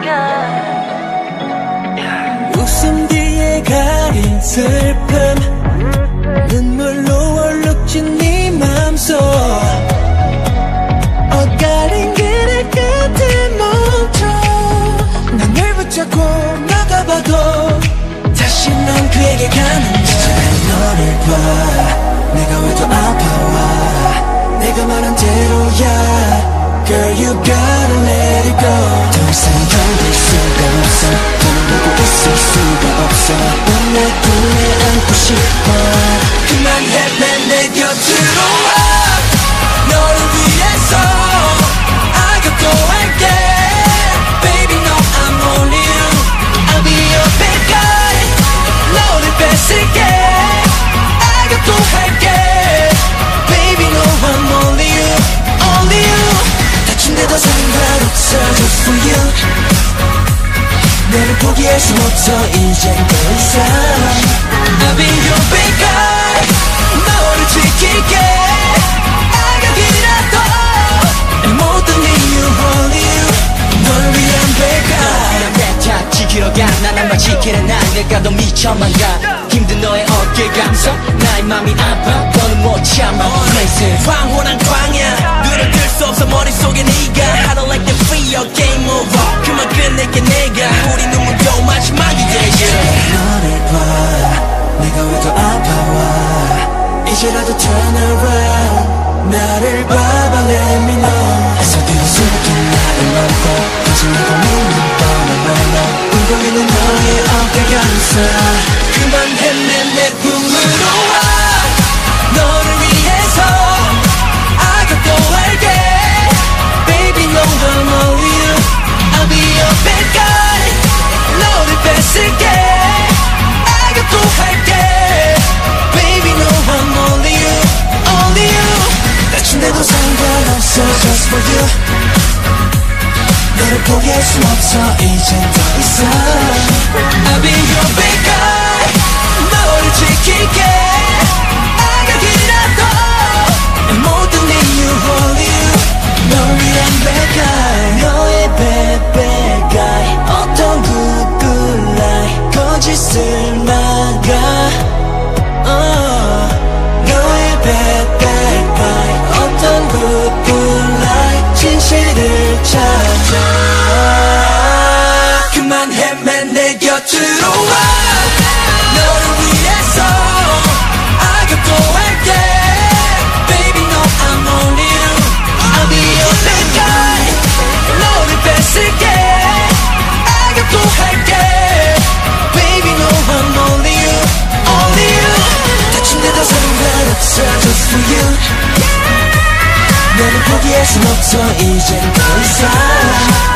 느껴 웃음 뒤에 가린 슬픔. 눈물로 얼룩진 네 맘속. 엇갈린 길의 끝에 멈춰. 난널 붙잡고 나가봐도 다시 넌 그에게 가는 너를 봐. 내가 왜 또 아파와. 내가 말한 대로야. 내 품에 안고 싶어 그만해 맨 내 곁으로 와 너를 위해서 go 할게 Baby no I'm only you I'll be your bad guy 너를 뺏을게 go 할게 Baby no I'm only you Only you 다친데도 상관없어 Just for you 너를 포기할 순 없어. 이젠 더 이상 I'll be your bad guy 너를 지킬게. 악역이라도. 모든 이유 only you 널 위한 bad guy 난 배타 지키러 가난 아마 지키는 날들까도 미쳐만 가. 힘든 너의 어깨 감성 나의 맘이 아파. 너는 못 참아. Crazy 황홀한 광야. 눈을 뜰 수 없어. 머릿속에 네 이제라도 turn around. 나를 봐 너를 포기할 순 없어 이젠 더 이상 I'll be your bad guy 너를 지킬게 악역이라도 모든 이유 only you 널 위한 bad guy 너의 bad bad guy 어떤 good good lie 거짓을 막아 어, 내 곁으로 와 너를 위해서 go 할게 Baby no I'm only you I'll be your bad guy 너를 뺏을게 go 할게 Baby no I'm only you Only you 다친 데도 상관없어 Just for you 너를 포기할 순 없어 이젠 더 이상